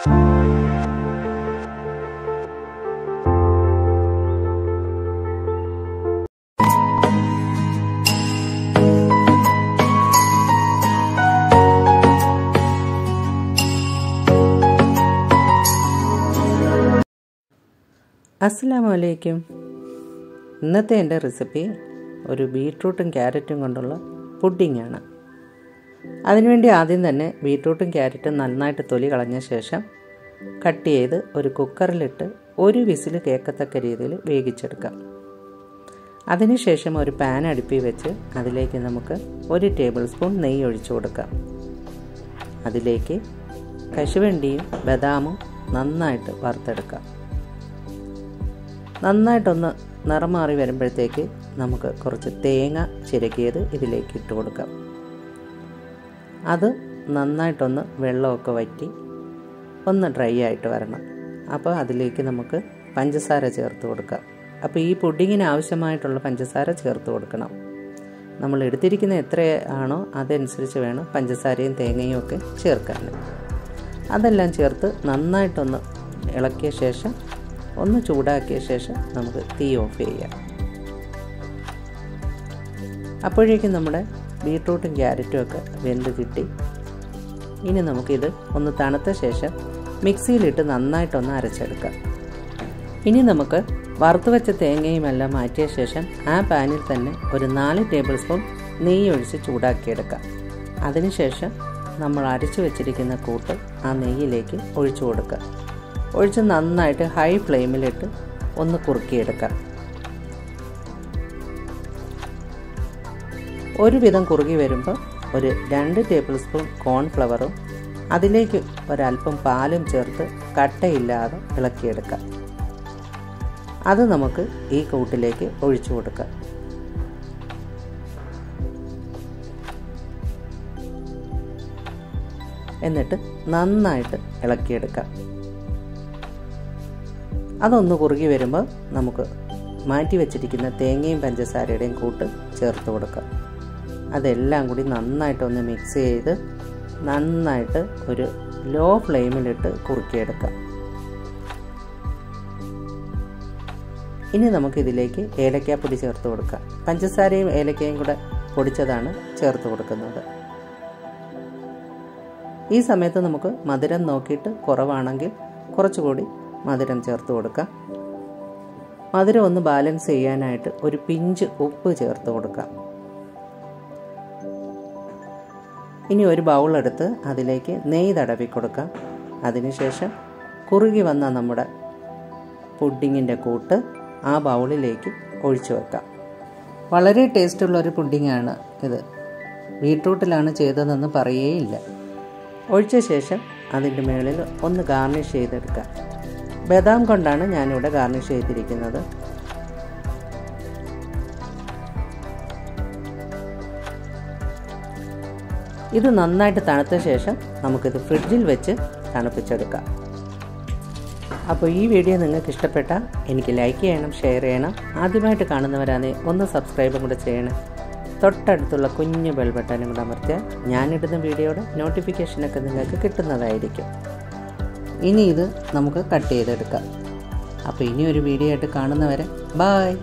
അസ്സാം വലൈക്കും ഇന്നത്തെ എന്റെ റെസിപ്പി ഒരു ബീട്രൂട്ടും ക്യാരറ്റും കൊണ്ടുള്ള പുഡിങ്ങാണ്. അതിനുവേണ്ടി ആദ്യം തന്നെ ബീട്രൂട്ടും ക്യാരറ്റും നന്നായിട്ട് തൊലി കളഞ്ഞ ശേഷം കട്ട് ചെയ്ത് ഒരു കുക്കറിലിട്ട് ഒരു വിസിൽ കേൾക്കത്തക്ക രീതിയിൽ വേവിച്ചെടുക്കാം. അതിനുശേഷം ഒരു പാൻ അടുപ്പി വെച്ച് അതിലേക്ക് നമുക്ക് ഒരു ടേബിൾ സ്പൂൺ നെയ്യ് ഒഴിച്ചു കൊടുക്കാം. അതിലേക്ക് കശുവണ്ടിയും ബദാമും നന്നായിട്ട് വറുത്തെടുക്കാം. നന്നായിട്ടൊന്ന് നിറം മാറി വരുമ്പോഴത്തേക്ക് നമുക്ക് കുറച്ച് തേങ്ങ ചിരകിയത് ഇതിലേക്ക് ഇട്ട് കൊടുക്കാം. അത് നന്നായിട്ടൊന്ന് വെള്ളമൊക്കെ വറ്റി ഒന്ന് ഡ്രൈ ആയിട്ട് വരണം. അപ്പോൾ അതിലേക്ക് നമുക്ക് പഞ്ചസാര ചേർത്ത് കൊടുക്കാം. അപ്പോൾ ഈ പുഡിങ്ങിന് ആവശ്യമായിട്ടുള്ള പഞ്ചസാര ചേർത്ത് കൊടുക്കണം. നമ്മൾ എടുത്തിരിക്കുന്ന എത്രയാണോ അതനുസരിച്ച് വേണം പഞ്ചസാരയും തേങ്ങയും ഒക്കെ ചേർക്കാൻ. അതെല്ലാം ചേർത്ത് നന്നായിട്ടൊന്ന് ഇളക്കിയ ശേഷം ഒന്ന് ചൂടാക്കിയ ശേഷം നമുക്ക് തീ ഓഫ് ചെയ്യാം. അപ്പോഴേക്കും നമ്മുടെ ബീട്രൂട്ടും ക്യാരറ്റും ഒക്കെ വെന്ത് കിട്ടി. ഇനി നമുക്കിത് ഒന്ന് തണുത്ത ശേഷം മിക്സിയിലിട്ട് നന്നായിട്ടൊന്ന് അരച്ചെടുക്കാം. ഇനി നമുക്ക് വറുത്ത് വെച്ച തേങ്ങയും എല്ലാം മാറ്റിയ ശേഷം ആ പാനിൽ തന്നെ ഒരു നാല് ടേബിൾ സ്പൂൺ നെയ്യ് ഒഴിച്ച് ചൂടാക്കിയെടുക്കാം അതിനുശേഷം നമ്മൾ അരച്ചു വെച്ചിരിക്കുന്ന കൂട്ട് ആ നെയ്യിലേക്ക് ഒഴിച്ചു കൊടുക്കുക ഒഴിച്ച് നന്നായിട്ട് ഹൈ ഫ്ലെയിമിലിട്ട് ഒന്ന് കുറുക്കിയെടുക്കാം. ഒരുവിധം കുറുകി വരുമ്പോൾ ഒരു രണ്ട് ടേബിൾ സ്പൂൺ കോൺഫ്ലവറും അതിലേക്ക് ഒരല്പം പാലും ചേർത്ത് കട്ടയില്ലാതെ ഇളക്കിയെടുക്കാം. അത് നമുക്ക് ഈ കൂട്ടിലേക്ക് ഒഴിച്ചു കൊടുക്കാം. എന്നിട്ട് നന്നായിട്ട് ഇളക്കിയെടുക്കാം. അതൊന്ന് കുറുകി വരുമ്പോൾ നമുക്ക് മാറ്റി വെച്ചിരിക്കുന്ന തേങ്ങയും പഞ്ചസാരയുടെയും കൂട്ട് ചേർത്ത് കൊടുക്കാം. അതെല്ലാം കൂടി നന്നായിട്ടൊന്ന് മിക്സ് ചെയ്ത് നന്നായിട്ട് ഒരു ലോ ഫ്ലെയിമിലിട്ട് കുറുക്കിയെടുക്കാം. ഇനി നമുക്കിതിലേക്ക് ഏലക്കാപ്പൊടി ചേർത്ത് കൊടുക്കാം. പഞ്ചസാരയും ഏലക്കയും കൂടെ പൊടിച്ചതാണ് ചേർത്ത് കൊടുക്കുന്നത്. ഈ സമയത്ത് നമുക്ക് മധുരം നോക്കിയിട്ട് കുറവാണെങ്കിൽ കുറച്ചുകൂടി മധുരം ചേർത്ത് കൊടുക്കാം. മധുരം ഒന്ന് ബാലൻസ് ചെയ്യാനായിട്ട് ഒരു പിഞ്ച് ഉപ്പ് ചേർത്ത് കൊടുക്കാം. ഇനി ഒരു ബൗൾ എടുത്ത് അതിലേക്ക് നെയ്യ് തടവി കൊടുക്കാം. അതിനുശേഷം കുറുകി വന്ന നമ്മുടെ പുഡിങ്ങിന്റെ കൂട്ട് ആ ബൗളിലേക്ക് ഒഴിച്ചു വെക്കാം. വളരെ ടേസ്റ്റുള്ള ഒരു പുഡിങ്ങാണ് ഇത്. ബീട്രൂട്ടിലാണ് ചെയ്തതെന്ന് പറയേയില്ല ഒഴിച്ച ശേഷം അതിന്റെ മുകളിൽ ഒന്ന് ഗാർണിഷ് ചെയ്തെടുക്കാം. ബദാം കൊണ്ടാണ് ഞാനിവിടെ ഗാർണിഷ് ചെയ്തിരിക്കുന്നത്. ഇത് നന്നായിട്ട് തണുത്ത ശേഷം നമുക്കിത് ഫ്രിഡ്ജിൽ വെച്ച് തണുപ്പിച്ചെടുക്കാം. അപ്പോൾ ഈ വീഡിയോ നിങ്ങൾക്ക് ഇഷ്ടപ്പെട്ടാൽ എനിക്ക് ലൈക്ക് ചെയ്യണം ഷെയർ ചെയ്യണം. ആദ്യമായിട്ട് കാണുന്നവരാണെ ഒന്ന് സബ്സ്ക്രൈബും കൂടെ ചെയ്യണം. തൊട്ടടുത്തുള്ള കുഞ്ഞു ബെൽ ബട്ടനും കൂടെ അമർത്തിയാൽ ഞാനിടുന്ന വീഡിയോയുടെ നോട്ടിഫിക്കേഷനൊക്കെ നിങ്ങൾക്ക് കിട്ടുന്നതായിരിക്കും. ഇനി ഇത് നമുക്ക് കട്ട് ചെയ്തെടുക്കാം. അപ്പോൾ ഇനി ഒരു വീഡിയോ ആയിട്ട് കാണുന്നവരെ ബായ്